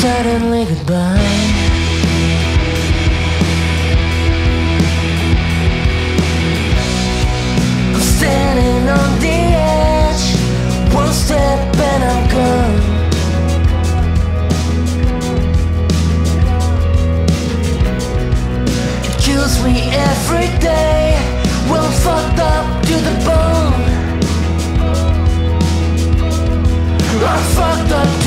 Suddenly goodbye. I'm standing on the edge One step and I'm gone. It kills me every day Well, fucked up to the bone. I'm fucked up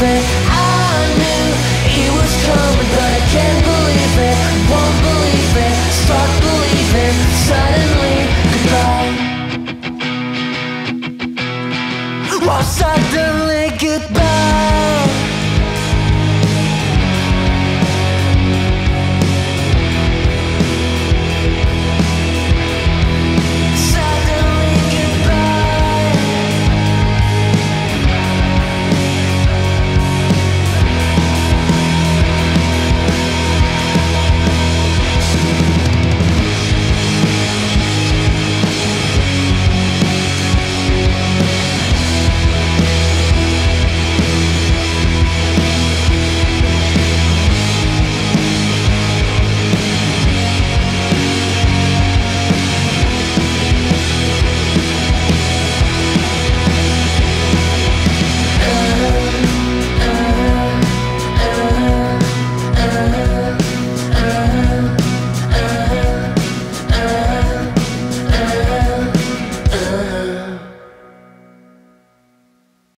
I knew it was coming But I can't believe it. Won't believe it. Believing. Suddenly, goodbye. Well, suddenly goodbye